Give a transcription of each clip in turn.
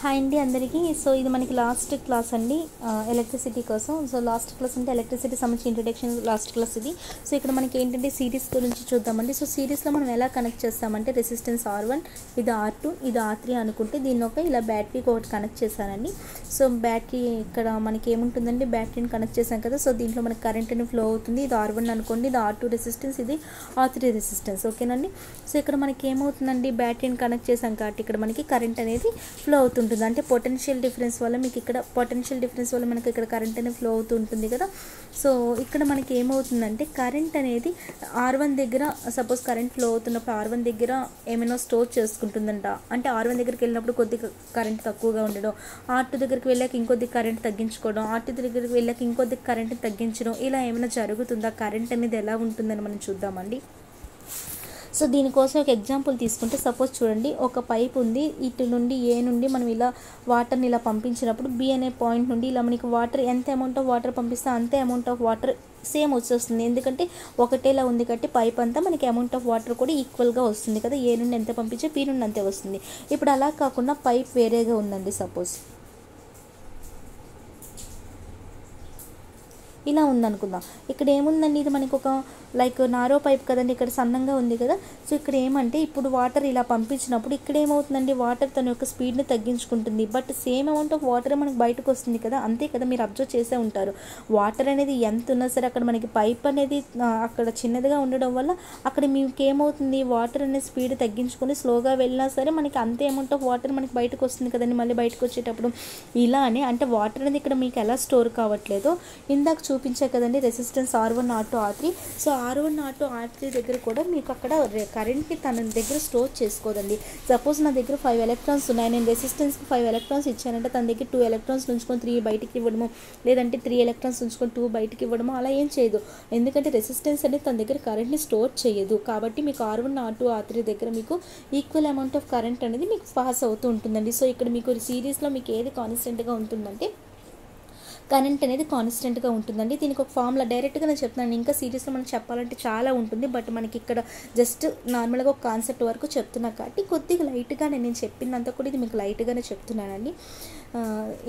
Hi అండి అందరికీ. So ఇది మనకి లాస్ట్ క్లాస్ అండి. ఎలక్ట్రిసిటీ కోసం. సో లాస్ట్ క్లాస్ అంటే ఎలక్ట్రిసిటీ సంబంధించి ఇంట్రొడక్షన్ లాస్ట్ క్లాస్ ఇది. సో ఇక్కడ మనకి ఏంటంటే సిరీస్ గురించి చూద్దామండి. సో సిరీస్లో మనం ఎలా కనెక్ట్ చేస్తామంటే రెసిస్టెన్స్ ఆర్ వన్ ఇది ఆర్ టూ ఇది ఆర్ త్రీ అనుకుంటే దీన్ని ఒక ఇలా బ్యాటరీకి ఒకటి కనెక్ట్ చేశానండి. సో బ్యాటరీ ఇక్కడ మనకి ఏముంటుందండి? బ్యాటరీని కనెక్ట్ చేశాం కదా. సో దీంట్లో మనకి కరెంట్ అనేది ఫ్లో అవుతుంది. ఇది ఆర్ వన్ అనుకోండి. ఇది ఆర్ టూ రెసిస్టెన్స్ ఇది ఆర్ త్రీ రెసిస్టెన్స్ ఓకేనండి? సో ఇక్కడ మనకి ఏమవుతుందండి? బ్యాటరీని కనెక్ట్ చేశాం కాబట్టి ఇక్కడ మనకి కరెంట్ అనేది ఫ్లో అవుతుంది ఉంటుంది? అంటే పొటెన్షియల్ డిఫరెన్స్ వల్ల మీకు ఇక్కడ పొటెన్షియల్ డిఫరెన్స్ వల్ల మనకి ఇక్కడ కరెంట్ అనేది ఫ్లో అవుతూ ఉంటుంది కదా. సో ఇక్కడ మనకి ఏమవుతుందంటే కరెంట్ అనేది ఆర్ వన్ దగ్గర సపోజ్ కరెంట్ ఫ్లో అవుతున్నప్పుడు ఆర్ వన్ దగ్గర ఏమైనా స్టోర్ చేసుకుంటుందంట. అంటే ఆర్ వన్ దగ్గరికి వెళ్ళినప్పుడు కొద్దిగా కరెంట్ తక్కువగా ఉండడం ఆర్ టూ దగ్గరికి వెళ్ళాక ఇంకొద్ది కరెంట్ తగ్గించుకోవడం ఆర్ టూ దగ్గరికి వెళ్ళాక ఇంకొద్ది కరెంట్ తగ్గించడం ఇలా ఏమైనా జరుగుతుందా? కరెంట్ అనేది ఎలా ఉంటుందని మనం చూద్దామండి. సో దీనికోసం ఒక ఎగ్జాంపుల్ తీసుకుంటే సపోజ్ చూడండి ఒక పైప్ ఉంది ఇటు నుండి ఏ నుండి మనం ఇలా వాటర్ని ఇలా పంపించినప్పుడు బి అనే పాయింట్ నుండి ఇలా మనకి వాటర్ ఎంత అమౌంట్ ఆఫ్ వాటర్ పంపిస్తే అంతే అమౌంట్ ఆఫ్ వాటర్ సేమ్ వచ్చేస్తుంది. ఎందుకంటే ఒకటేలా ఉంది కాబట్టి పైప్ అంతా మనకి అమౌంట్ ఆఫ్ వాటర్ కూడా ఈక్వల్గా వస్తుంది కదా. ఏ నుండి ఎంత పంపించే బి నుండి అంతే వస్తుంది. ఇప్పుడు అలా కాకుండా పైప్ వేరేగా ఉందండి సపోజ్. ఇలా ఉందనుకుందాం. ఇక్కడ ఏముందండి? ఇది మనకి ఒక లైక్ నారో పైప్ కదండి ఇక్కడ సన్నంగా ఉంది కదా. సో ఇక్కడ ఏమంటే ఇప్పుడు వాటర్ ఇలా పంపించినప్పుడు ఇక్కడ ఏమవుతుందండి? వాటర్ తన యొక్క స్పీడ్ని తగ్గించుకుంటుంది. But same amount of water మనకి బయటకు వస్తుంది కదా. అంతే కదా మీరు అబ్జర్వ్ చేసే ఉంటారు. వాటర్ అనేది ఎంత ఉన్నా సరే అక్కడ మనకి పైప్ అనేది అక్కడ చిన్నదిగా ఉండడం వల్ల అక్కడ మీకు ఏమవుతుంది వాటర్ అనే స్పీడ్ తగ్గించుకొని స్లోగా వెళ్ళినా సరే మనకి అంతే అమౌంట్ ఆఫ్ వాటర్ మనకి బయటకు వస్తుంది కదండి మళ్ళీ బయటకు వచ్చేటప్పుడు. ఇలానే అంటే వాటర్ అనేది ఇక్కడ మీకు ఎలా స్టోర్ కావట్లేదో ఇందాక చూ చూపించా కదండి resistance R one R two R three so R one R two R three దగ్గర కూడా మీకు అక్కడ కరెంట్ని తన దగ్గర స్టోర్ చేసుకోదండి. సపోజ్ నా దగ్గర ఫైవ్ ఎలక్ట్రాన్స్ ఉన్నాయి నేను రెసిస్టెన్స్కి ఫైవ్ ఎలక్ట్రాన్స్ ఇచ్చానంటే తన దగ్గర టూ ఎలక్ట్రాన్స్ ఉంచుకొని త్రీ బయటికి ఇవ్వడము లేదంటే త్రీ ఎలక్ట్రాన్స్ ఉంచుకొని టూ బయటికి ఇవ్వడము అలా ఏం చేయదు. ఎందుకంటే రెసిస్టెన్స్ అనేది తన దగ్గర కరెంట్ని స్టోర్ చేయదు. కాబట్టి మీకు R one R two R three దగ్గర మీకు ఈక్వల్ అమౌంట్ ఆఫ్ కరెంట్ అనేది మీకు పాస్ అవుతూ ఉంటుందండి. సో ఇక్కడ మీకు సిరీస్లో మీకు ఏది కాన్స్టెంట్గా ఉంటుందంటే కరెంట్ అనేది కాన్స్టెంట్గా ఉంటుందండి. దీనికి ఒక ఫార్ములా డైరెక్ట్గా నేను చెప్తున్నాను. ఇంకా సీరియస్లో మనం చెప్పాలంటే చాలా ఉంటుంది. బట్ మనకి ఇక్కడ జస్ట్ నార్మల్గా ఒక కాన్సెప్ట్ వరకు చెప్తున్నా కాబట్టి కొద్దిగా లైట్గా నేను చెప్పినంత కూడా ఇది మీకు లైట్గానే చెప్తున్నానండి.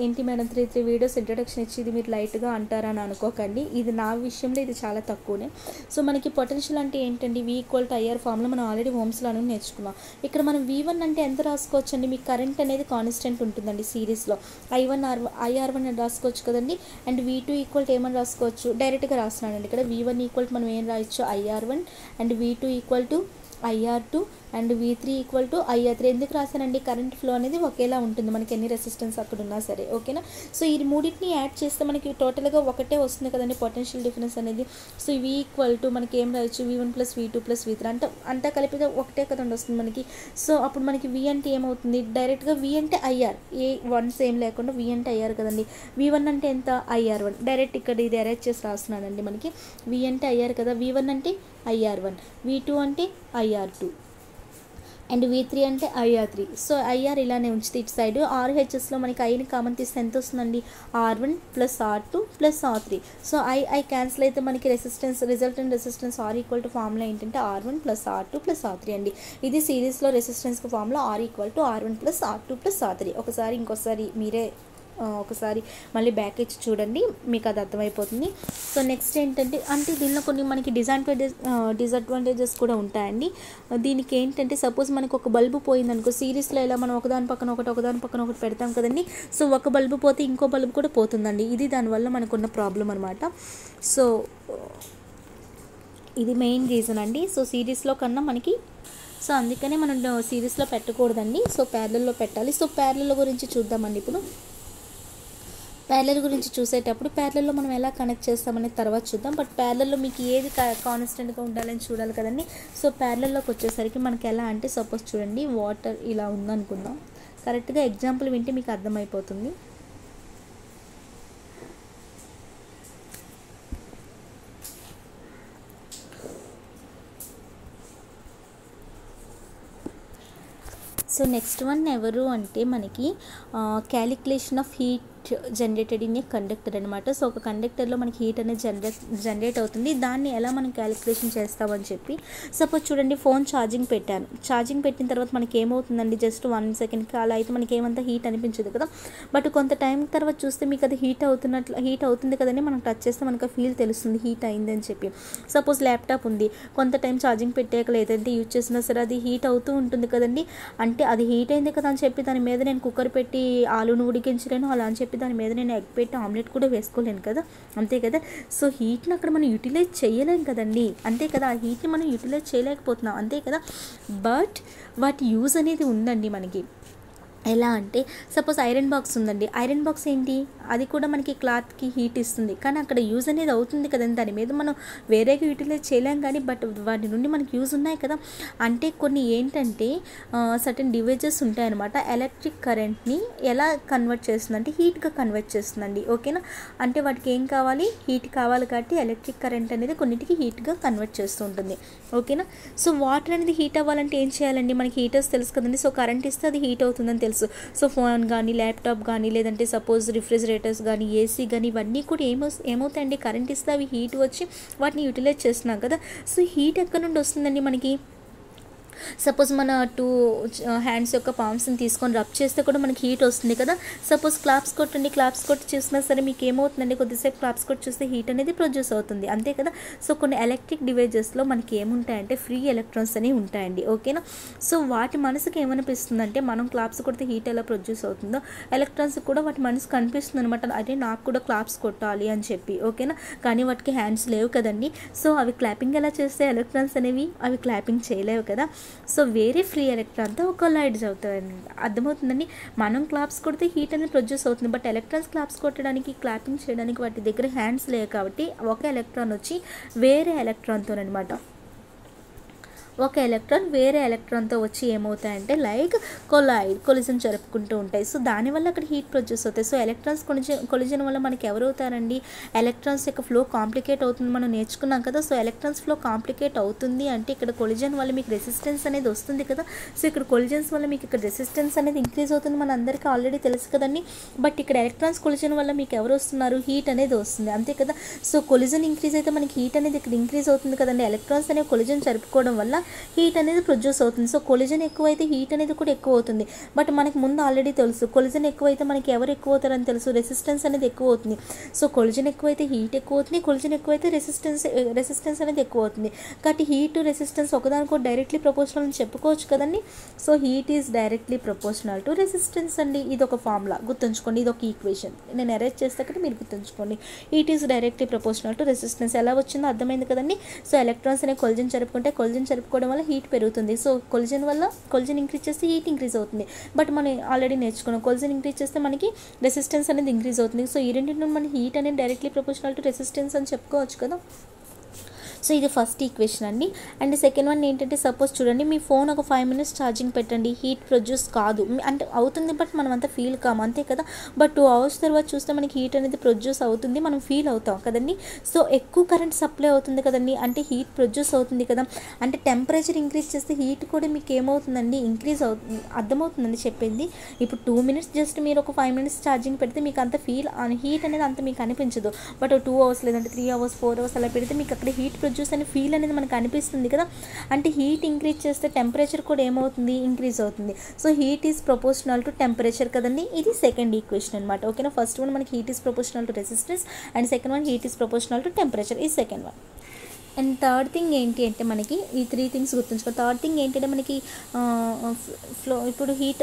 ఏంటి madam three three videos introduction ఇచ్చి ఇది మీరు లైట్గా అంటారని అనుకోకండి. ఇది నా విషయంలో ఇది చాలా తక్కువనే. సో మనకి పొటెన్షియల్ అంటే ఏంటండి? వి ఈక్వల్ టు ఐఆర్ ఫామ్లో మనం ఆల్రెడీ హోమ్స్లో నేర్చుకున్నాం. ఇక్కడ మనం వి వన్ అంటే ఎంత రాసుకోవచ్చు అండి మీకు కరెంట్ అనేది కాన్స్టెంట్ ఉంటుందండి సిరీస్లో I one R IR one అని రాసుకోవచ్చు కదండి? And V two equal to ఏమని రాసుకోవచ్చు? డైరెక్ట్గా రాస్తున్నానండి. ఇక్కడ వీ వన్ ఈక్వల్ టు మనం ఏం రాయొచ్చు? IR one and V two equal to IR two and V three equal to IR three ఎందుకు రాశానండి? కరెంట్ ఫ్లో అనేది ఒకేలా ఉంటుంది. మనకి ఎన్ని రెసిస్టెన్స్ అక్కడ ఉన్నా సరే ఓకేనా సో ఈ మూడింటిని యాడ్ చేస్తే మనకి టోటల్గా ఒకటే వస్తుంది కదండి పొటెన్షియల్ డిఫరెన్స్ అనేది. సో వి ఈక్వల్ టు మనకి ఏం రాయొచ్చు? V one plus V two plus V three అంటే అంతా కలిపితే ఒకటే కదండి వస్తుంది మనకి. సో అప్పుడు మనకి వి అంటే ఏమవుతుంది? డైరెక్ట్గా వి అంటే ఐఆర్ ఏ వన్స్ ఏం లేకుండా వి అంటే ఐఆర్ కదండి. వి వన్ అంటే ఎంత? ఐఆర్ వన్ డైరెక్ట్ ఇక్కడ ఇది అరేంజ్ చేసి రాస్తున్నానండి మనకి. వి అంటే ఐఆర్ కదా? వి వన్ అంటే ఐఆర్ వన్ వి టూ అంటే IR two and V three అంటే ఐఆర్ త్రీ. సో ఐఆర్ ఇలానే ఉంచితే ఇటు సైడ్ ఆర్హెచ్ఎస్లో మనకి ఐని కామన్ తీస్తే ఎంత వస్తుందండి? R one plus R two plus R three so I I cancel అయితే మనకి resistance resultant resistance R equal to formula ఏంటంటే R one plus R two plus R three అండి. ఇది సిరీస్లో resistance formula R equal to R one plus R two plus R three ఒకసారి ఇంకోసారి మీరే ఒకసారి మళ్ళీ బ్యాక్ ఇచ్చి చూడండి మీకు అది అర్థమైపోతుంది. సో నెక్స్ట్ ఏంటంటే అంటే దీనిలో కొన్ని మనకి డిసడ్వాంటేజ్ డిసడ్వాంటేజెస్ కూడా ఉంటాయండి. దీనికి ఏంటంటే సపోజ్ మనకు ఒక బల్బు పోయిందనుకో సిరీస్లో ఇలా మనం ఒకదాని పక్కన ఒకటి ఒకదాని పక్కన ఒకటి పెడతాం కదండి. సో ఒక బల్బు పోతే ఇంకో బల్బు కూడా పోతుందండి. ఇది దానివల్ల మనకున్న ప్రాబ్లం అనమాట సో ఇది మెయిన్ రీజన్ అండి. సో సిరీస్లో కన్నా మనకి సో అందుకనే మనం సిరీస్లో పెట్టకూడదండి. సో ప్యారలలో పెట్టాలి. సో ప్యారల గురించి చూద్దామండి ఇప్పుడు. ప్యారలల్ గురించి చూసేటప్పుడు ప్యారలలో మనం ఎలా కనెక్ట్ చేస్తామనేది తర్వాత చూద్దాం. బట్ ప్యారలలో మీకు ఏది కాన్స్టెంట్గా ఉండాలని చూడాలి కదండి. సో ప్యారలలోకి వచ్చేసరికి మనకి ఎలా అంటే సపోజ్ చూడండి వాటర్ ఇలా ఉందనుకుందాం. కరెక్ట్గా ఎగ్జాంపుల్ వింటే మీకు అర్థమైపోతుంది. సో నెక్స్ట్ వన్ ఎవరు అంటే మనకి calculation of heat generated in a conductor అనమాట సో ఒక కండక్టర్లో మనకి హీట్ అనేది జనరేట్ జనరేట్ అవుతుంది. దాన్ని ఎలా మనం క్యాలిక్యులేషన్ చేస్తామని చెప్పి సపోజ్ చూడండి ఫోన్ ఛార్జింగ్ పెట్టాను. ఛార్జింగ్ పెట్టిన తర్వాత మనకి ఏమవుతుందండి? జస్ట్ వన్ సెకండ్కి అలా అయితే మనకి ఏమంతా హీట్ అనిపించదు కదా. బట్ కొంత టైం తర్వాత చూస్తే మీకు అది హీట్ అవుతున్నట్లు హీట్ అవుతుంది కదండి. మనం టచ్ చేస్తే మనకు ఫీల్ తెలుస్తుంది హీట్ అయింది అని చెప్పి. సపోజ్ ల్యాప్టాప్ ఉంది. కొంత టైం ఛార్జింగ్ పెట్టాక లేదంటే యూజ్ చేసినా సరే అది హీట్ అవుతూ ఉంటుంది కదండి. అంటే అది హీట్ అయింది కదా అని చెప్పి దాని మీద నేను కుక్కర్ పెట్టి ఆలును ఉడికించలేను అలా అని చెప్పి దాని మీద నేను ఎగ్ పెట్టి ఆమ్లెట్ కూడా వేసుకోలేను కదా? అంతే కదా? సో హీట్ని అక్కడ మనం యూటిలైజ్ చేయలేం కదండి. అంతే కదా? ఆ హీట్ని మనం యూటిలైజ్ చేయలేకపోతున్నాం. అంతే కదా? బట్ వాటి యూజ్ అనేది ఉందండి మనకి. ఎలా అంటే సపోజ్ ఐరన్ బాక్స్ ఉందండి. ఐరన్ బాక్స్ ఏంటి? అది కూడా మనకి క్లాత్కి హీట్ ఇస్తుంది. కానీ అక్కడ యూజ్ అనేది అవుతుంది కదండి. దాని మీద మనం వేరేగా యూటిలైజ్ చేయలేం కానీ బట్ వాటి నుండి మనకి యూజ్ ఉన్నాయి కదా. అంటే కొన్ని ఏంటంటే సర్టన్ డివైజెస్ ఉంటాయన్నమాట. ఎలక్ట్రిక్ కరెంట్ని ఎలా కన్వర్ట్ చేస్తుందంటే హీట్గా కన్వర్ట్ చేస్తుందండి. ఓకేనా అంటే వాటికి ఏం కావాలి? హీట్ కావాలి కాబట్టి ఎలక్ట్రిక్ కరెంట్ అనేది కొన్నిటికి హీట్గా కన్వర్ట్ చేస్తూ ఉంటుంది. ఓకేనా సో వాటర్ అనేది హీట్ అవ్వాలంటే ఏం చేయాలండి? మనకి హీటర్స్ తెలుసు కదండి. సో కరెంట్ ఇస్తే అది హీట్ అవుతుందని తెలుసు సో ఫోన్ కానీ ల్యాప్టాప్ కానీ లేదంటే సపోజ్ రిఫ్రిజిరేటర్స్ కానీ ఏసీ కానీ ఇవన్నీ కూడా ఏమో ఏమవుతాయండి? కరెంట్ ఇస్తే అవి హీట్ వచ్చి వాటిని యూటిలైజ్ చేస్తున్నాం కదా. సో హీట్ ఎక్కడ నుండి వస్తుందండి మనకి? సపోజ్ మన టూ హ్యాండ్స్ యొక్క పామ్స్ని తీసుకొని రబ్ చేస్తే కూడా మనకి హీట్ వస్తుంది కదా. సపోజ్ క్లాప్స్ కొట్టండి క్లాప్స్ కొట్టి చూసినా సరే మీకు ఏమవుతుందండి కొద్దిసేపు క్లాప్స్ కొట్టి చూస్తే హీట్ అనేది ప్రొడ్యూస్ అవుతుంది. అంతే కదా? సో కొన్ని ఎలక్ట్రిక్ డివైజెస్లో మనకి ఏముంటాయంటే ఫ్రీ ఎలక్ట్రాన్స్ అనేవి ఉంటాయండి. ఓకేనా? సో వాటి మనసుకి ఏమనిపిస్తుందంటే మనం క్లాప్స్ కొడితే హీట్ ఎలా ప్రొడ్యూస్ అవుతుందో ఎలక్ట్రాన్స్ కూడా వాటి మనసుకు అనిపిస్తుంది అనమాట అదే నాకు కూడా క్లాప్స్ కొట్టాలి అని చెప్పి. ఓకేనా? కానీ వాటికి హ్యాండ్స్ లేవు కదండి. సో అవి క్లాపింగ్ ఎలా చేస్తే ఎలక్ట్రాన్స్ అనేవి అవి క్లాపింగ్ చేయలేవు కదా. సో వేరే ఫ్రీ ఎలక్ట్రాన్తో ఒక లైట్ అవుతుంది అర్థమవుతుందండి. మనం క్లాప్స్ కొడితే హీట్ అనేది ప్రొడ్యూస్ అవుతుంది. బట్ ఎలక్ట్రాన్స్ క్లాప్స్ కొట్టడానికి క్లాపింగ్ చేయడానికి వాటి దగ్గర హ్యాండ్స్ లేవు కాబట్టి ఒక ఎలక్ట్రాన్ వచ్చి వేరే ఎలక్ట్రాన్తో అనమాట ఒక ఎలక్ట్రాన్ వేరే ఎలక్ట్రాన్తో వచ్చి ఏమవుతాయంటే లైక్ కొలాయిడ్ కొలిజన్ జరుపుకుంటూ ఉంటాయి. సో దానివల్ల అక్కడ హీట్ ప్రొడ్యూస్ అవుతాయి. సో ఎలక్ట్రాన్స్ కొలిజన్ కొలిజన్ వల్ల మనకి ఎవరవుతారండి? ఎలక్ట్రాన్స్ యొక్క ఫ్లో కాంప్లికేట్ అవుతుంది మనం నేర్చుకున్నాం కదా. సో ఎలక్ట్రాన్స్ ఫ్లో కాంప్లికేట్ అవుతుంది అంటే ఇక్కడ కొలిజన్ వల్ల మీకు రెసిస్టెన్స్ అనేది వస్తుంది కదా. సో ఇక్కడ కొలిజన్స్ వల్ల మీకు ఇక్కడ రెసిస్టెన్స్ అనేది ఇంక్రీజ్ అవుతుంది మన అందరికీ ఆల్రెడీ తెలుసు కదండి. బట్ ఇక్కడ ఎలక్ట్రాన్స్ కొలిజన్ వల్ల మీకు ఎవరు వస్తున్నారు? హీట్ అనేది వస్తుంది. అంతే కదా. సో కొలిజన్ ఇంక్రీజ్ అయితే మనకి హీట్ అనేది ఇక్కడ ఇంక్రీజ్ అవుతుంది కదండి. ఎలక్ట్రాన్స్ అనే కొలిజన్ జరుపుకోవడం వల్ల హీట్ అనేది ప్రొడ్యూస్ అవుతుంది. సో కొలిజన్ ఎక్కువైతే హీట్ అనేది కూడా ఎక్కువ అవుతుంది. బట్ మనకి ముందు ఆల్రెడీ తెలుసు కొలిజన్ ఎక్కువైతే మనకి ఎవరు ఎక్కువ అవుతారని తెలుసు రెసిస్టెన్స్ అనేది ఎక్కువ అవుతుంది. సో కొలిజన్ ఎక్కువైతే హీట్ ఎక్కువ అవుతుంది కొలిజన్ ఎక్కువైతే రెసిస్టెన్స్ రెసిస్టెన్స్ అనేది ఎక్కువ అవుతుంది. కాబట్టి హీట్ రెసిస్టెన్స్ ఒకదానికో డైరెక్ట్లీ ప్రపోర్షనల్ అని చెప్పుకోవచ్చు కదండి. So heat is directly proportional to resistance అండి. ఇది ఒక ఫార్ములా. గుర్తుంచుకోండి ఇది ఒక ఈక్వేషన్. నేను అరేంజ్ చేస్తే మీరు గుర్తుంచుకోండి. Heat is directly proportional to resistance. ఎలా వచ్చిందో అర్థమైంది కదండి. సో ఎలక్ట్రాన్స్ అనే కొలిజన్ జరుపుకుంటే కొలిజన్ జరుపుకోవడం వల్ల హీట్ పెరుగుతుంది. సో కొలిజన్ వల్ల కొలిజన్ ఇంక్రీజ్ చేస్తే హీట్ ఇంక్రీజ్ అవుతుంది. బట్ మనం ఆల్రెడీ నేర్చుకున్నాం. కొలిజన్ ఇంక్రీజ్ చేస్తే మనకి రెసిస్టెన్స్ అనేది ఇంక్రీజ్ అవుతుంది. సో ఈ రెండింటి నుండి మన హీట్ అనేది డైరెక్ట్లీ ప్రొపోర్షనల్ టు రెసిస్టెన్స్ అని చెప్పుకోవచ్చు కదా? సో ఇది ఫస్ట్ ఈక్వేషన్ అండి. అండ్ సెకండ్ వన్ ఏంటంటే సపోజ్ చూడండి మీ ఫోన్ ఒక ఫైవ్ మినిట్స్ ఛార్జింగ్ పెట్టండి. హీట్ ప్రొడ్యూస్ కాదు. అంటే అవుతుంది బట్ మనం అంతా ఫీల్ కాము. అంతే కదా? బట్ టూ అవర్స్ తర్వాత చూస్తే మనకి హీట్ అనేది ప్రొడ్యూస్ అవుతుంది. మనం ఫీల్ అవుతాం కదండి? సో ఎక్కువ కరెంట్ సప్లై అవుతుంది కదండి? అంటే హీట్ ప్రొడ్యూస్ అవుతుంది కదా? అంటే టెంపరేచర్ ఇంక్రీజ్ చేస్తే హీట్ కూడా మీకు ఏమవుతుందండి? ఇంక్రీజ్ అవుతుంది అర్థమవుతుందండి చెప్పింది. ఇప్పుడు టూ మినిట్స్ జస్ట్ మీరు ఒక ఫైవ్ మినిట్స్ ఛార్జింగ్ పెడితే మీకు అంత ఫీల్ హీట్ అనేది అంత మీకు అనిపించదు. బట్ టూ అవర్స్ లేదంటే త్రీ అవర్స్ ఫోర్ అవర్స్ అలా పెడితే మీకు అక్కడ హీట్ ప్రొడ్యూస్ అనే ఫీల్ అనేది మనకు అనిపిస్తుంది కదా. అంటే హీట్ ఇంక్రీజ్ చేస్తే టెంపరేచర్ కూడా ఏమవుతుంది? ఇంక్రీజ్ అవుతుంది. So heat is proportional to temperature కదండి. ఇది సెకండ్ ఈక్వేషన్ అనమాట ఓకేనా ఫస్ట్ వన్ మనకి heat is proportional to resistance and second one heat is proportional to temperature ఈ second one and third thing ఏంటి అంటే మనకి ఈ త్రీ థింగ్స్ గుర్తుంచుకో. థర్డ్ థింగ్ ఏంటంటే మనకి ఫ్లో ఇప్పుడు హీట్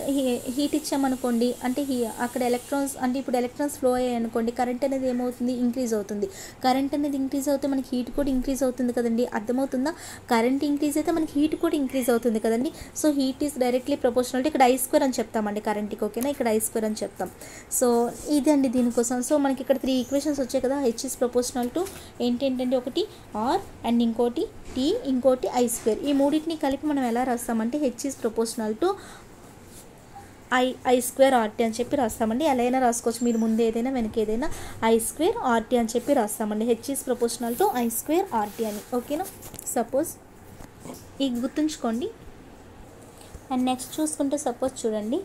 హీట్ ఇచ్చామనుకోండి అంటే హీ అక్కడ ఎలక్ట్రాన్స్ అంటే ఇప్పుడు ఎలక్ట్రాన్స్ ఫ్లో అయ్యాయి అనుకోండి కరెంట్ అనేది ఏమవుతుంది? ఇంక్రీజ్ అవుతుంది. కరెంట్ అనేది ఇంక్రీజ్ అవుతే మనకి హీట్ కూడా ఇంక్రీజ్ అవుతుంది కదండి. అర్థమవుతుందా? కరెంట్ ఇంక్రీజ్ అయితే మనకి హీట్ కూడా ఇంక్రీజ్ అవుతుంది కదండి. So heat is directly proportional ఇక్కడ ఐ స్క్వేర్ అని చెప్తామండి కరెంట్కి ఓకేనా ఇక్కడ ఐ స్క్వేర్ అని చెప్తాం. సో ఇది అండి దీనికోసం. సో మనకి ఇక్కడ త్రీ ఈక్వేషన్స్ వచ్చాయి కదా. హెచ్ ఈస్ ప్రపోర్షనల్ టు ఏంటంటే ఒకటి ఆర్ అండ్ ఇంకోటి టీ ఇంకోటి ఐ స్క్వేర్ ఈ మూడింటిని కలిపి మనం ఎలా రాస్తామంటే H is proportional to I I square RT అని చెప్పి రాస్తామండి. ఎలా అయినా రాసుకోవచ్చు. మీరు ముందు ఏదైనా వెనక ఏదైనా ఐ స్క్వేర్ ఆర్టీ అని చెప్పి రాస్తామండి. H is proportional to I square RT అని. ఓకేనా సపోజ్ ఈ గుర్తుంచుకోండి. అండ్ నెక్స్ట్ చూసుకుంటే సపోజ్ చూడండి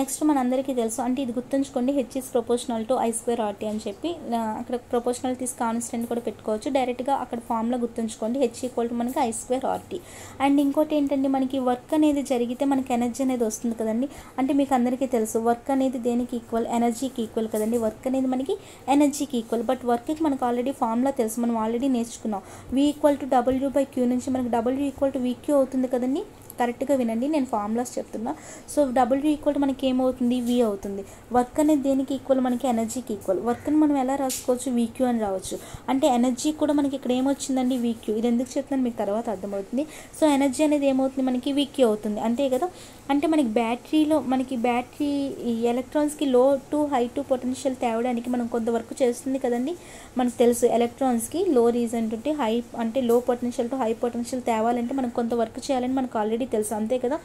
నెక్స్ట్ మనందరికీ తెలుసు. అంటే ఇది గుర్తుంచుకోండి H is proportional to I square RT అని చెప్పి. అక్కడ అక్కడ ప్రొపోర్షనాలిటీస్ కాన్స్టెంట్ కూడా పెట్టుకోవచ్చు. డైరెక్ట్గా అక్కడ ఫామ్లో గుర్తుంచుకోండి హెచ్ ఈక్వల్ టు మనకి ఐ స్క్వేర్ ఆర్టీ అండ్ ఇంకోటి ఏంటంటే మనకి వర్క్ అనేది జరిగితే మనకి ఎనర్జీ అనేది వస్తుంది కదండి. అంటే మీకు అందరికీ తెలుసు వర్క్ అనేది దేనికి ఈక్వల్ ఎనర్జీకి ఈక్వల్ కదండి. వర్క్ అనేది మనకి ఎనర్జీకి ఈక్వల్ బట్ వర్క్కి మనకు ఆల్రెడీ ఫామ్లో తెలుసు. మనం ఆల్రెడీ నేర్చుకున్నాం. V equal to W by Q నుంచి మనకి డబ్ల్యూ ఈక్వల్ టు వీక్యూ అవుతుంది కదండి. కరెక్ట్గా వినండి నేను ఫార్ములాస్ చెప్తున్నా. సో డబ్ల్యూ ఈక్వల్ మనకి ఏమవుతుంది? వి అవుతుంది. వర్క్ అనేది దేనికి ఈక్వల్? మనకి ఎనర్జీకి ఈక్వల్. వర్క్ని మనం ఎలా రాసుకోవచ్చు? వీక్యూ అని రావచ్చు. అంటే ఎనర్జీ కూడా మనకి ఇక్కడ ఏమొచ్చిందండి? వీక్యూ ఇది ఎందుకు చెప్తున్నాను? మీకు తర్వాత అర్థమవుతుంది. సో ఎనర్జీ అనేది ఏమవుతుంది? మనకి వీక్యూ అవుతుంది. అంతే కదా? అంటే మనకి బ్యాటరీలో మనకి బ్యాటరీ ఈ ఎలక్ట్రాన్స్కి లో టు హై టు పొటెన్షియల్ తేవడానికి మనం కొంత వర్క్ చేస్తుంది కదండి. మనకు తెలుసు ఎలక్ట్రాన్స్కి లో రీజన్ ఉంటే హై అంటే low potential to high potential తేవాలంటే మనం కొంత వర్క్ చేయాలని మనకు ఆల్రెడీ తెలుసు. అంతే కదా.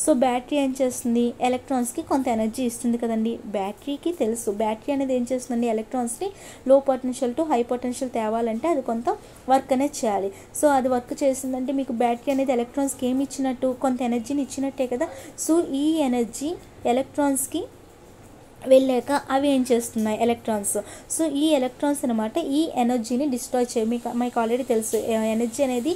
సో బ్యాటరీ ఏం చేస్తుంది? ఎలక్ట్రాన్స్కి కొంత ఎనర్జీ ఇస్తుంది కదండి. బ్యాటరీకి తెలుసు. బ్యాటరీ అనేది ఏం చేస్తుందండి? ఎలక్ట్రాన్స్ని low potential to high potential తేవాలంటే అది కొంత వర్క్ అనేది చేయాలి. సో అది వర్క్ చేసిందంటే మీకు బ్యాటరీ అనేది ఎలక్ట్రాన్స్కి ఏమి ఇచ్చినట్టు కొంత ఎనర్జీని ఇచ్చినట్టే కదా. సో ఈ ఎనర్జీ ఎలక్ట్రాన్స్కి వెళ్ళాక అవి ఏం చేస్తున్నాయి? ఎలక్ట్రాన్స్ సో ఈ ఎలక్ట్రాన్స్ అనమాట ఈ ఎనర్జీని డిస్ట్రాయ్ చేయ మీకు మీకు ఆల్రెడీ తెలుసు. ఎనర్జీ అనేది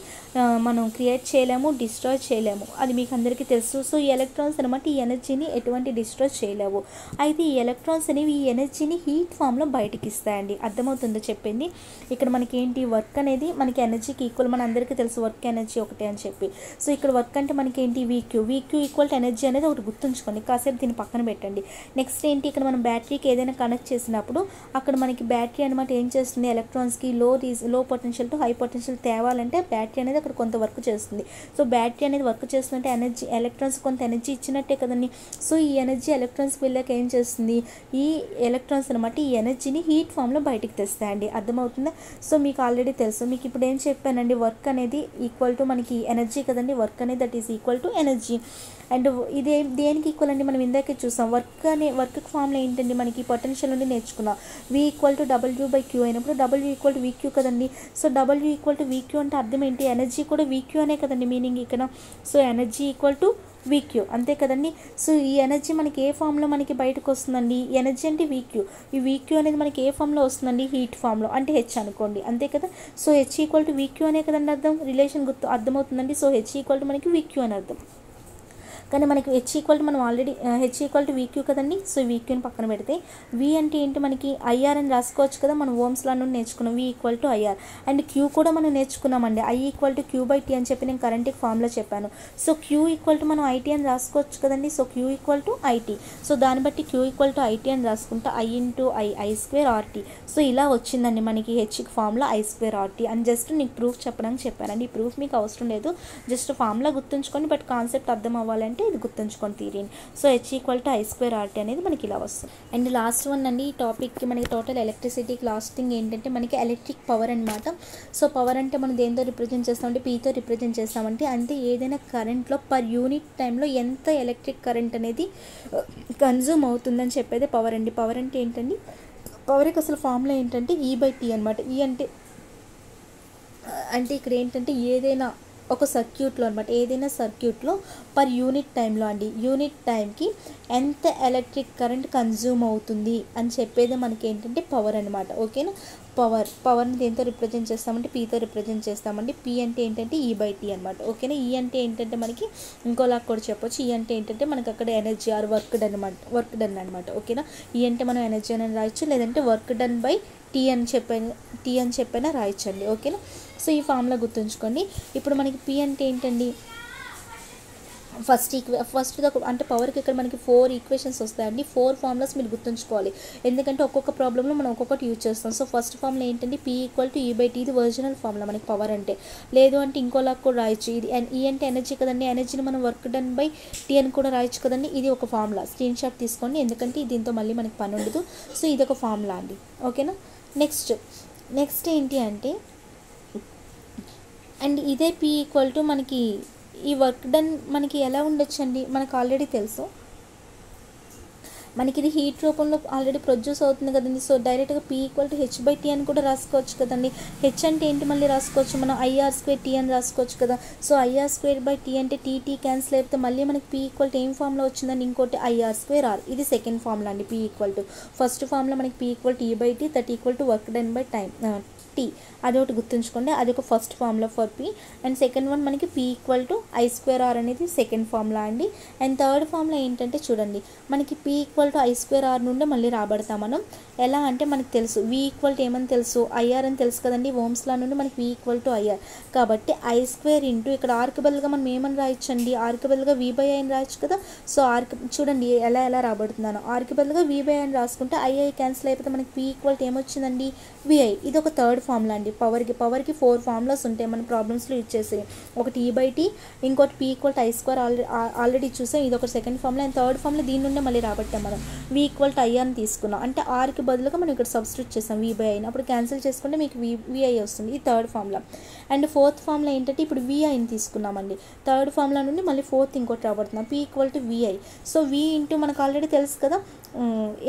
మనం క్రియేట్ చేయలేము డిస్ట్రాయ్ చేయలేము. అది మీకు అందరికీ తెలుసు. సో ఈ ఎలక్ట్రాన్స్ అనమాట ఈ ఎనర్జీని ఎటువంటి డిస్ట్రాయ్ చేయలేవు. అయితే ఈ ఎలక్ట్రాన్స్ అనేవి ఈ ఎనర్జీని హీట్ ఫామ్లో బయటకి ఇస్తాయండి. అర్థమవుతుందో చెప్పింది? ఇక్కడ మనకి ఏంటి వర్క్ అనేది మనకి ఎనర్జీకి ఈక్వల్ మన అందరికీ తెలుసు వర్క్ ఎనర్జీ ఒకటే అని చెప్పి. సో ఇక్కడ వర్క్ అంటే మనకి ఏంటి VQ VQ equal to energy అనేది ఒకటి గుర్తుంచుకోండి. కాసేపు దీన్ని పక్కన పెట్టండి. నెక్స్ట్ ఏంటి? ఇక్కడ మనం బ్యాటరీకి ఏదైనా కనెక్ట్ చేసినప్పుడు అక్కడ మనకి బ్యాటరీ అనమాట ఏం చేస్తుంది? ఎలక్ట్రాన్స్కి లో రీజ్లో పొటెన్షియల్ టు హై పొటెన్షియల్ తేవాలంటే బ్యాటరీ అనేది అక్కడ కొంత వర్క్ చేస్తుంది. సో బ్యాటరీ అనేది వర్క్ చేస్తుంటే ఎనర్జీ ఎలక్ట్రాన్స్ కొంత ఎనర్జీ ఇచ్చినట్టే కదండి. సో ఈ ఎనర్జీ ఎలక్ట్రాన్స్ వెళ్ళాక ఏం చేస్తుంది? ఈ ఎలక్ట్రాన్స్ అనమాట ఈ ఎనర్జీని హీట్ ఫామ్లో బయటికి తెస్తాయండి. అర్థమవుతుందా? సో మీకు ఆల్రెడీ తెలుసు. మీకు ఇప్పుడు ఏం చెప్పానండి? వర్క్ అనేది ఈక్వల్ టు మనకి ఎనర్జీ కదండి. వర్క్ అనేది that is equal to energy and ఇదే దేనికి ఈక్వల్ అండి మనం ఇందాకే చూసాం. వర్క్ అనే వర్క్ ఫామ్లో ఏంటండి మనకి పొటెన్షియల్ నుండి నేర్చుకున్నాం. V equal to W by Q అయినప్పుడు డబ్ల్యూ ఈక్వల్ టు వీక్యూ కదండి. So W equal to VQ అంటే అర్థం ఏంటి? ఎనర్జీ కూడా వీక్యూ అనే కదండి మీనింగ్ ఇక్కడ. So energy equal to VQ అంతే కదండి? సో ఈ ఎనర్జీ మనకి ఏ ఫామ్లో మనకి బయటకు వస్తుందండి? ఎనర్జీ అంటే వీక్యూ ఈ వీక్యూ అనేది మనకి ఏ ఫామ్లో వస్తుందండి? హీట్ ఫామ్లో అంటే హెచ్ అనుకోండి. అంతే కదా? So H equal to VQ అనే కదండి అర్థం? రిలేషన్ గుర్తు అర్థమవుతుందండి? సో హెచ్ ఈక్వల్ టు మనకి వీక్యూ అని అర్థం. కానీ మనకి హెచ్ ఈక్వల్ టు మనం already H equal to VQ కదండి? సో వీక్యూని పక్కన పెడితే వి అంటే ఏంటి? మనకి ఐఆర్ అని రాసుకోవచ్చు కదా? మనం ఓమ్స్ లా నుండి నేర్చుకున్నాం. V equal to IR and Q కూడా మనం నేర్చుకున్నామండి. I equal to Q by T అని చెప్పి నేను కరెంట్కి ఫామ్లో చెప్పాను. సో క్యూ ఈక్వల్ టు మనం ఐటీ అని రాసుకోవచ్చు కదండి? So Q equal to IT so దాన్ని బట్టి క్యూ ఈక్వల్ టు ఐటీ అని రాసుకుంటే I into I I square RT so ఇలా వచ్చిందండి మనకి హెచ్ ఫామ్లో ఐ స్క్వేర్ ఆర్టీ అని జస్ట్ నీకు ప్రూఫ్ చెప్పడానికి చెప్పానండి. ఈ ప్రూఫ్ మీకు అవసరం లేదు. జస్ట్ ఫామ్లో గుర్తుంచుకొని బట్ కాన్సెప్ట్ అర్థం అవ్వాలంటే ఇది గుర్తుంచుకోండి థీరీని so H equal to I square RT అనేది మనకి ఇలా వస్తుంది. అండ్ లాస్ట్ వన్ అండి ఈ టాపిక్కి మనకి టోటల్ ఎలక్ట్రిసిటీకి లాస్ట్ థింగ్ ఏంటంటే మనకి ఎలక్ట్రిక్ పవర్ అనమాట సో పవర్ అంటే మనం దేంతో రిప్రజెంట్ చేస్తామంటే పీతో రిప్రజెంట్ చేస్తామంటే అంటే ఏదైనా కరెంట్లో పర్ యూనిట్ టైంలో ఎంత ఎలక్ట్రిక్ కరెంట్ అనేది uh, కన్జ్యూమ్ అవుతుందని చెప్పేది పవర్ అండి. పవర్ అంటే ఏంటండి? పవర్కి అసలు ఫార్ములా ఏంటంటే e ఈ బై టీ అనమాట ఈ e అంటే అంటే ఇక్కడ ఏంటంటే ఏదైనా ఒక సర్క్యూట్లో అనమాట ఏదైనా సర్క్యూట్లో పర్ యూనిట్ టైంలో అండి. యూనిట్ టైంకి ఎంత ఎలక్ట్రిక్ కరెంట్ కన్జ్యూమ్ అవుతుంది అని చెప్పేది మనకి ఏంటంటే పవర్ అనమాట ఓకేనా? పవర్. పవర్ని దేంతో రిప్రజెంట్ చేస్తామంటే పీతో రిప్రజెంట్ చేస్తామండి. పీ అంటే ఏంటంటే e ఈ బై టీ అనమాట ఓకేనా? ఈ అంటే ఏంటంటే మనకి ఇంకోలా కూడా చెప్పొచ్చు. ఈ అంటే ఏంటంటే మనకి అక్కడ ఎనర్జీ ఆర్ వర్క్ డన్ అనమాట వర్క్ డన్ అనమాట ఓకేనా? ఈ అంటే మనం ఎనర్జీ అని రాయొచ్చు. లేదంటే వర్క్ డన్ బై టీ అని చెప్పాను టీ అని చెప్పైనా రాయొచ్చండి. ఓకేనా? సో ఈ ఫామ్లో గుర్తుంచుకోండి. ఇప్పుడు మనకి పి అంటే ఏంటండి? ఫస్ట్ ఈక్వే ఫస్ట్ అంటే పవర్కి ఇక్కడ మనకి ఫోర్ ఈక్వేషన్స్ వస్తాయండి. ఫోర్ ఫార్ములాస్ మీరు గుర్తుంచుకోవాలి. ఎందుకంటే ఒక్కొక్క ప్రాబ్లంలో మనం ఒక్కొక్కటి యూజ్ చేస్తాం. సో ఫస్ట్ ఫార్ములా ఏంటంటే P equal to E by T ఇది ఒరిజినల్ ఫార్ములా మనకి పవర్ అంటే. లేదు అంటే ఇంకోలా కూడా రాయొచ్చు. ఇది ఈ e అంటే ఎనర్జీ కదండి. ఎనర్జీని మనం వర్క్ డన్ బై టీ అని కూడా రాయొచ్చు కదండి. ఇది ఒక ఫార్ములా స్క్రీన్ షాట్ తీసుకోండి. ఎందుకంటే దీంతో మళ్ళీ మనకి పని ఉండదు. సో ఇది ఒక ఫార్ములా అండి. ఓకేనా నెక్స్ట్ నెక్స్ట్ ఏంటి అంటే అండ్ ఇదే పీ ఈక్వల్ టు మనకి ఈ వర్క్ డన్ మనకి ఎలా ఉండొచ్చండి? మనకు ఆల్రెడీ తెలుసు. మనకి ఇది హీట్ రూపంలో ఆల్రెడీ ప్రొడ్యూస్ అవుతుంది కదండి. సో డైరెక్ట్గా P equal to H by T అని కూడా రాసుకోవచ్చు కదండి. హెచ్ అంటే ఏంటి మళ్ళీ రాసుకోవచ్చు? మనం ఐఆర్ స్క్వేర్ టీ అని రాసుకోవచ్చు కదా. So IR square by T అంటే టీటీ క్యాన్సిల్ అయిపోతే మళ్ళీ మనకి పీ ఈక్వల్ టు ఏం ఫామ్లో వచ్చిందని ఇంకోటి ఐఆర్ స్క్వేర్ ఆర్ ఇది సెకండ్ ఫామ్లో అండి పీ ఈక్వల్ టు ఫస్ట్ ఫామ్లో మనకి P equal T by T that equal to work done by time T అది ఒకటి గుర్తుంచుకోండి. అది ఒక first formula for P and second one మనకి P equal to I square R అనేది సెకండ్ ఫార్ములా అండి. అండ్ థర్డ్ ఫార్ములా ఏంటంటే చూడండి. మనకి P equal to I square R నుండి మళ్ళీ రాబడతాం మనం. ఎలా అంటే మనకు తెలుసు వి ఈక్వల్ టు ఏమని తెలుసు? ఐఆర్ అని తెలుసు కదండి. ఓమ్స్లా నుండి మనకి వి ఈక్వల్ టు ఐఆర్ కాబట్టి ఐ స్క్వేర్ ఇంటూ ఇక్కడ ఆర్కి బదులుగా మనం ఏమని రాయొచ్చండి? ఆర్కి బదులుగా వి బై ఐ అని రాయొచ్చు కదా. సో ఆర్కి చూడండి ఎలా ఎలా రాబడుతున్నాను ఆర్కి బదులుగా వి బై అని రాసుకుంటే ఐఐ క్యాన్సిల్ అయిపోతే మనకి వి ఈక్వల్ టు ఏమొచ్చిందండి? విఐ ఇది ఒక థర్డ్ ఫార్ములా అండి. పవర్కి పవర్కి ఫోర్ ఫార్ములాస్ ఉంటాయి మన ప్రాబ్లమ్స్లో ఇచ్చేసి ఒకటి ఈ బై టీ ఇంకోటి P equal to I square already already చూసాం. ఇది ఒక second formula and third formula దీని నుండే మళ్ళీ రాబట్టాం మనం. వి ఈక్వల్ టు ఐ అని తీసుకున్నాం. అంటే ఆర్కి బదులుగా మనం ఇక్కడ సబ్స్టిట్యూట్ చేసాం వి అయిన అప్పుడు క్యాన్సిల్ చేసుకుంటే మీకు వి విఐ వస్తుంది. ఈ థర్డ్ ఫార్ములా అండ్ ఫోర్త్ ఫామ్లో ఏంటంటే ఇప్పుడు విఐని తీసుకున్నామండి. థర్డ్ ఫామ్లో నుండి మళ్ళీ ఫోర్త్ ఇంకోటి రాబడుతున్నాం P equal to VI so V into మనకు ఆల్రెడీ తెలుసు కదా.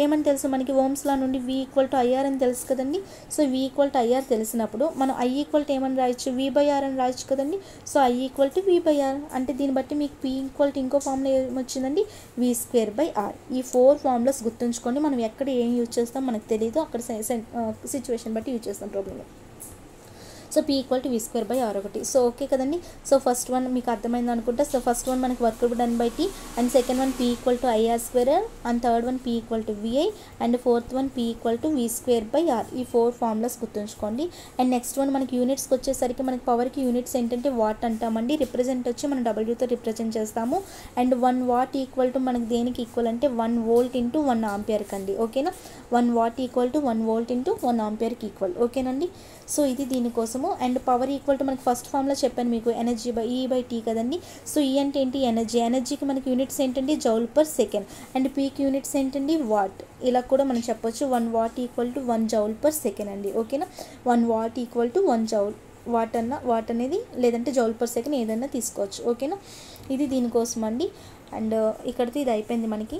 ఏమని తెలుసు మనకి? ఓమ్స్లా నుండి వి ఈక్వల్ టు ఐఆర్ అని తెలుసు కదండి. So V equal to IR తెలిసినప్పుడు మనం ఐ ఈక్వల్ టు ఏమని రాయొచ్చు? వి బై ఆర్ అని రాయొచ్చు కదండి. So I equal to V by R అంటే దీన్ని బట్టి మీకు పి ఈక్వల్ టు ఇంకో ఫామ్లో ఏమొచ్చిందండి? వి స్క్వేర్ బై ఆర్ ఈ ఫోర్ ఫార్ములాస్ గుర్తుంచుకోండి. మనం ఎక్కడ ఏం యూజ్ చేస్తాం మనకు తెలియదు అక్కడ సిచ్యువేషన్ బట్టి యూజ్ చేస్తాం ప్రాబ్లంలో so P equal to V square by R ఒకటి. సో ఓకే కదండి? సో ఫస్ట్ వన్ మీకు అర్థమైంది అనుకుంటా. సో ఫస్ట్ వన్ మనకి work done by T and second one P equal to IR square and third one P equal to VI and fourth one P equal to V square by R ఈ four formulas గుర్తుంచుకోండి. And next one మనకి యూనిట్స్కి వచ్చేసరికి మనకి పవర్కి units ఏంటంటే what అంటామండి. Represent వచ్చి మనం డబ్ల్యూతో రిప్రజెంట్ చేస్తాము. And one watt equal to మనకి దేనికి ఈక్వల్ అంటే వన్ వోల్ట్ ఇంటూ వన్ ఆంపియర్కి అండి ఓకేనా one watt equal to one volt into one ఆంపియర్కి equal ఓకేనండి సో ఇది దీనికోసము. అండ్ పవర్ ఈక్వల్ టు మనకి ఫస్ట్ ఫామ్లో చెప్పాను మీకు energy by E by T కదండి. సో ఈ అంటే ఏంటి? ఎనర్జీ ఎనర్జీకి మనకి యూనిట్స్ ఏంటండి? Joule per second and peak units ఏంటండి? వాట్ ఇలా కూడా మనం చెప్పొచ్చు. One watt equal to one joule per second అండి. ఓకేనా one watt equal to one joule watt అన్న వాట్ అనేది లేదంటే జౌల్ పర్ సెకండ్ ఏదైనా తీసుకోవచ్చు. ఓకేనా ఇది దీనికోసం అండి అండ్ ఇక్కడితో ఇది అయిపోయింది మనకి.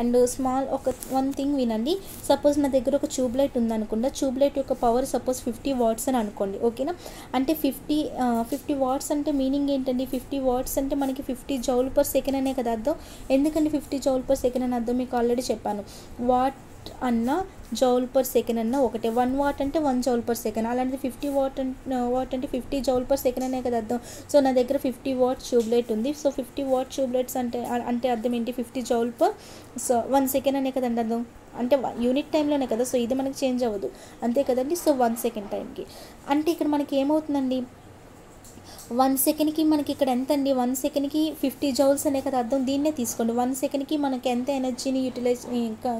అండ్ స్మాల్ ఒక వన్ థింగ్ వినండి. సపోజ్ నా దగ్గర ఒక ట్యూబ్ లైట్ ఉందనుకుంటా ట్యూబ్ లైట్ యొక్క పవర్ సపోజ్ ఫిఫ్టీ వాట్స్ అని అనుకోండి. ఓకేనా? అంటే ఫిఫ్టీ ఫిఫ్టీ వాట్స్ అంటే మీనింగ్ ఏంటండి? ఫిఫ్టీ వాట్స్ అంటే మనకి ఫిఫ్టీ జౌల్ పర్ సెకండ్ అనే కదా అర్థం. ఎందుకంటే ఫిఫ్టీ జౌల్ పర్ సెకండ్ అని అర్థం? మీకు ఆల్రెడీ చెప్పాను. వాట్ అన్న జౌల్ పర్ సెకండ్ అన్న ఒకటే. వన్ వాట్ అంటే వన్ జౌల్ పర్ సెకండ్. అలాంటిది ఫిఫ్టీ వాట్ వాట్ అంటే ఫిఫ్టీ జౌల్ పర్ సెకండ్ అనే కదా అర్థం. సో నా దగ్గర ఫిఫ్టీ వాట్ ట్యూబ్లైట్ ఉంది. So fifty watt tube lights అంటే అంటే అర్థం ఏంటి? Fifty joule per so one second అనే కదండి అర్థం. అంటే యూనిట్ టైంలోనే కదా? సో ఇది మనకి చేంజ్ అవ్వదు. అంతే కదండి? సో వన్ సెకండ్ టైంకి అంటే ఇక్కడ మనకి ఏమవుతుందండి? వన్ సెకండ్కి మనకి ఇక్కడ ఎంత అండి? వన్ సెకండ్కి ఫిఫ్టీ జౌల్స్ అనే కదా అర్థం. దీన్నే తీసుకోండి. వన్ సెకండ్కి మనకి ఎంత ఎనర్జీని యూటిలైజ్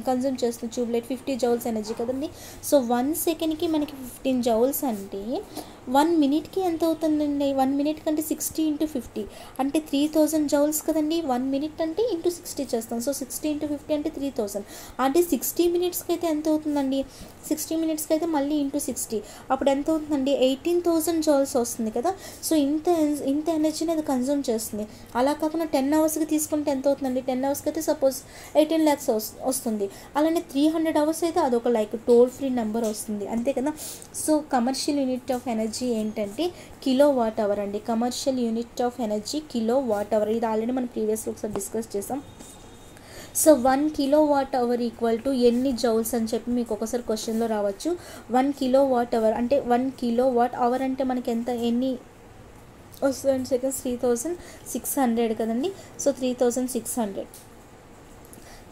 కన్జ్యూమ్ చేస్తుంది tube light? Fifty joules energy కదండి. సో వన్ సెకండ్కి మనకి ఫిఫ్టీన్ జౌల్స్ అంటే వన్ మినిట్కి ఎంత అవుతుందండి? వన్ మినిట్ కంటే సిక్స్టీ ఇంటూ ఫిఫ్టీ. అంటే త్రీ థౌజండ్ జౌల్స్ కదండి. వన్ మినిట్ అంటే ఇంటూ సిక్స్టీ చేస్తాం. సో సిక్స్టీ ఇంటూ ఫిఫ్టీ అంటే త్రీ థౌజండ్ అంటే సిక్స్టీ మినిట్స్కి అయితే ఎంత అవుతుందండి? సిక్స్టీ మినిట్స్కి అయితే మళ్ళీ ఇంటూ సిక్స్టీ. అప్పుడు ఎంత అవుతుందండి? ఎయిటీన్ థౌజండ్ జౌల్స్ వస్తుంది కదా. సో ఇంత ఇంత ఎనర్జీని అది కన్జ్యూమ్ చేస్తుంది. అలా కాకుండా టెన్ అవర్స్కి తీసుకుంటే ఎంత అవుతుందండి? టెన్ అవర్స్కి అయితే సపోజ్ ఎయిటీన్ ల్యాక్స్ వస్తుంది. అలానే త్రీ హండ్రెడ్ అవర్స్ అయితే అదొక లైక్ టోల్ ఫ్రీ నెంబర్ వస్తుంది. అంతే కదా? So commercial unit of energy ఏంటంటే కిలో వాట్ అవర్ అండి. Commercial unit of energy kilo watt hour ఇది ఆల్రెడీ మనం ప్రీవియస్లో ఒకసారి డిస్కస్ చేసాం. So one kilo watt hour equal to ఎన్ని జౌల్స్ అని చెప్పి మీకు ఒకసారి క్వశ్చన్లో రావచ్చు. వన్ కిలో వాట్ అవర్ అంటే వన్ కిలో వాట్ అవర్ అంటే మనకి ఎంత ఎన్ని వస్తుంది seconds three thousand six hundred కదండి. So three thousand six hundred.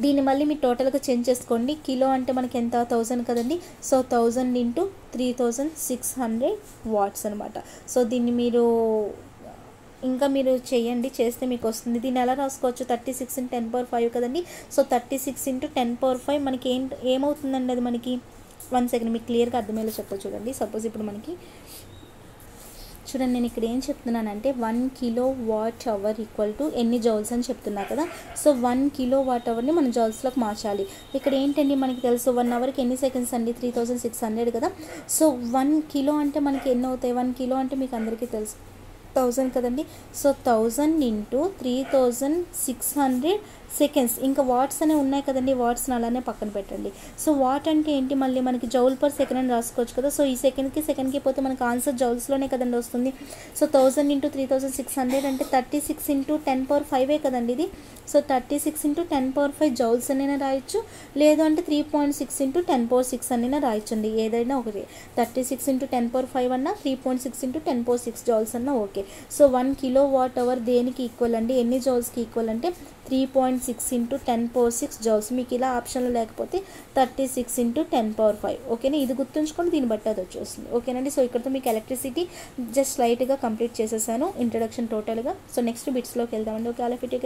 దీన్ని మళ్ళీ మీరు టోటల్గా చేంజ్ చేసుకోండి. కిలో అంటే మనకి ఎంత? థౌజండ్ కదండి. So thousand into three thousand six hundred watts అనమాట సో దీన్ని మీరు ఇంకా మీరు చేయండి. చేస్తే మీకు వస్తుంది. దీన్ని ఎలా రాసుకోవచ్చు? Thirty six into ten power five కదండి. So thirty six into ten power five మనకి ఏం ఏమవుతుందండి అది మనకి? వన్ సెకండ్ మీకు క్లియర్గా అర్థమయ్యేలా చెప్పచ్చు చూడండి సపోజ్ ఇప్పుడు మనకి చూడండి నేను ఇక్కడ ఏం చెప్తున్నానంటే one kilo watt hour equal to ఎన్ని జౌల్స్ అని చెప్తున్నా కదా? సో వన్ కిలో వాట్ అవర్ని మనం జౌల్స్లోకి మార్చాలి. ఇక్కడ ఏంటండి మనకి తెలుసు? వన్ అవర్కి ఎన్ని సెకండ్స్ అండి? త్రీ థౌజండ్ సిక్స్ హండ్రెడ్ కదా? సో వన్ కిలో అంటే మనకి ఎన్ని అవుతాయి? వన్ కిలో అంటే మీకు అందరికీ తెలుసు. థౌజండ్ కదండి? So thousand into three thousand six hundred seconds ఇంకా వాట్స్ అనే ఉన్నాయి కదండి వాట్స్ని అలానే పక్కన పెట్టండి. సో వాట్ అంటే ఏంటి? మళ్ళీ మనకి జౌల్ పర్ సెకండ్ అని రాసుకోవచ్చు కదా. సో ఈ సెకండ్కి సెకండ్కి పోతే మనకి ఆన్సర్ జౌల్స్లోనే కదండి వస్తుంది. So thousand into three thousand six hundred అంటే thirty six into ten power ఫైవే కదండి ఇది. So thirty six into ten power five joules అనైనా రాయొచ్చు. లేదు అంటే three point six into ten power six అనైనా రాయొచ్చండి ఏదైనా ఒకటి. Thirty six into ten power five అన్నా three point six into ten power six joules అన్నా okay. So one kilo watt hour దేనికి equal అండి? ఎన్ని జౌల్స్కి ఈక్వల్ అంటే three point six into ten power six joules. మీకు ఇలా ఆప్షన్లు లేకపోతే thirty six into ten power five. ఓకేనా? ఇది గుర్తుంచుకొని దీన్ని బట్టి అది వచ్చేస్తుంది. ఓకేనండి? సో ఇక్కడతో మీకు ఎలక్ట్రిసిటీ జస్ట్ లైట్గా కంప్లీట్ చేసేసాను. ఇంట్రడక్షన్ టోటల్గా. సో నెక్స్ట్ బిట్స్లోకి వెళ్దామండి. ఓకే అలా ఫిట్